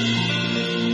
Música